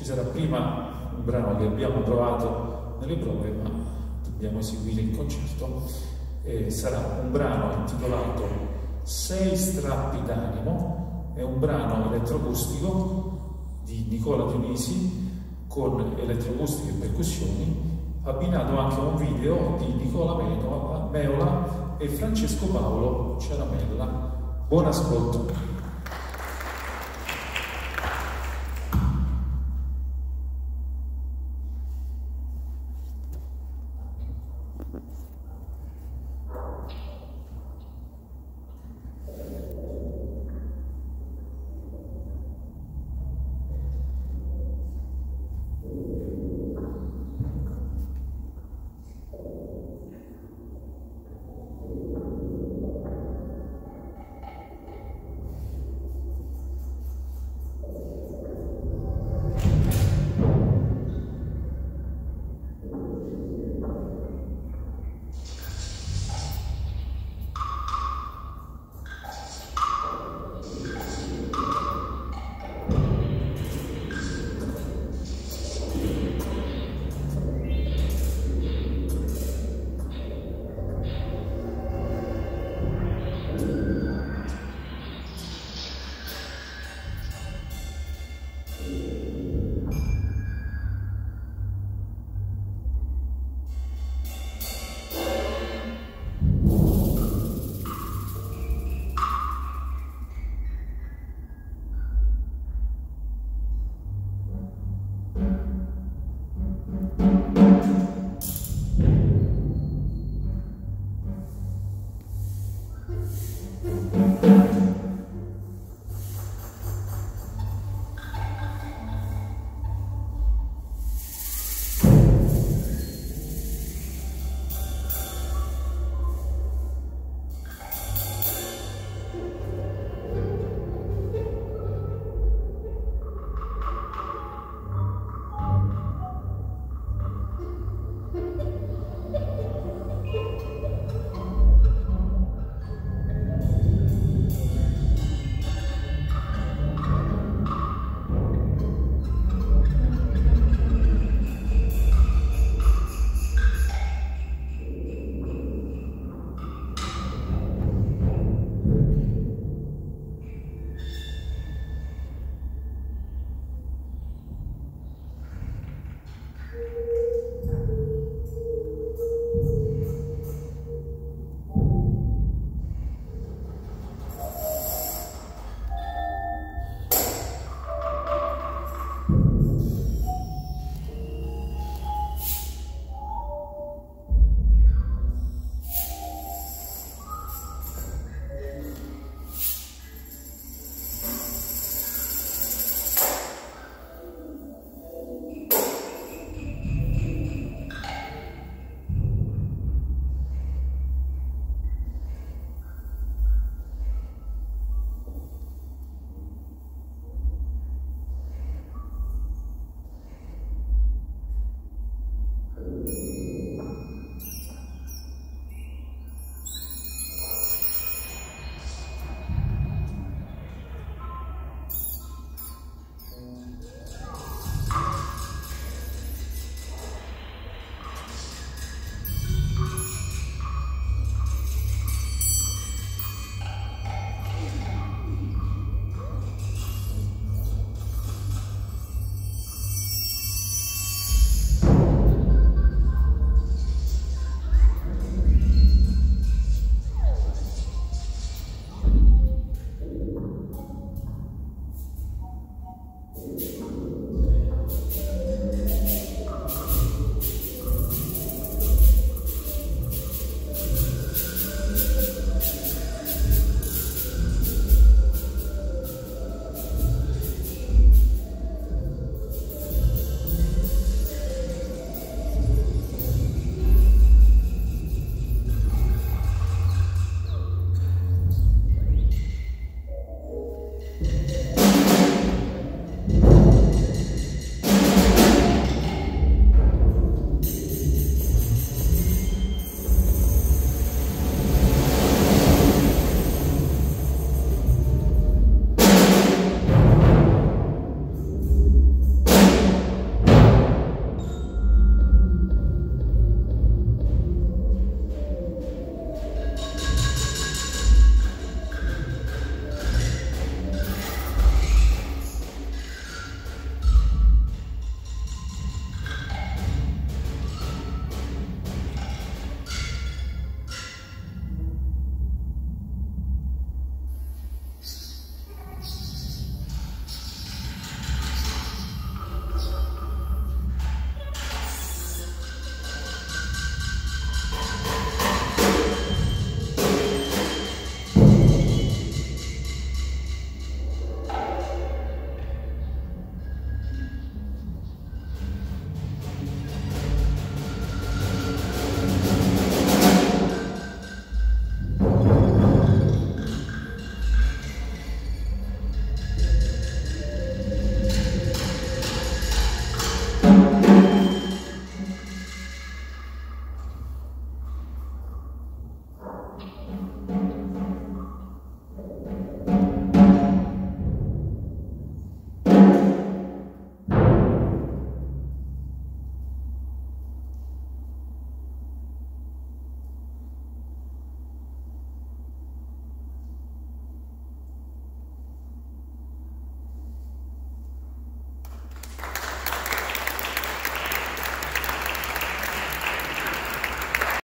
ci sarà prima un brano che abbiamo trovato nelle prove, ma dobbiamo eseguire il concerto. E sarà un brano intitolato Sei strappi d'animo, è un brano elettroacustico di Nicola Dionisi con elettroacustiche e percussioni, abbinato anche a un video di Nicola Meola e Francesco Paolo Ceramella. Buon ascolto!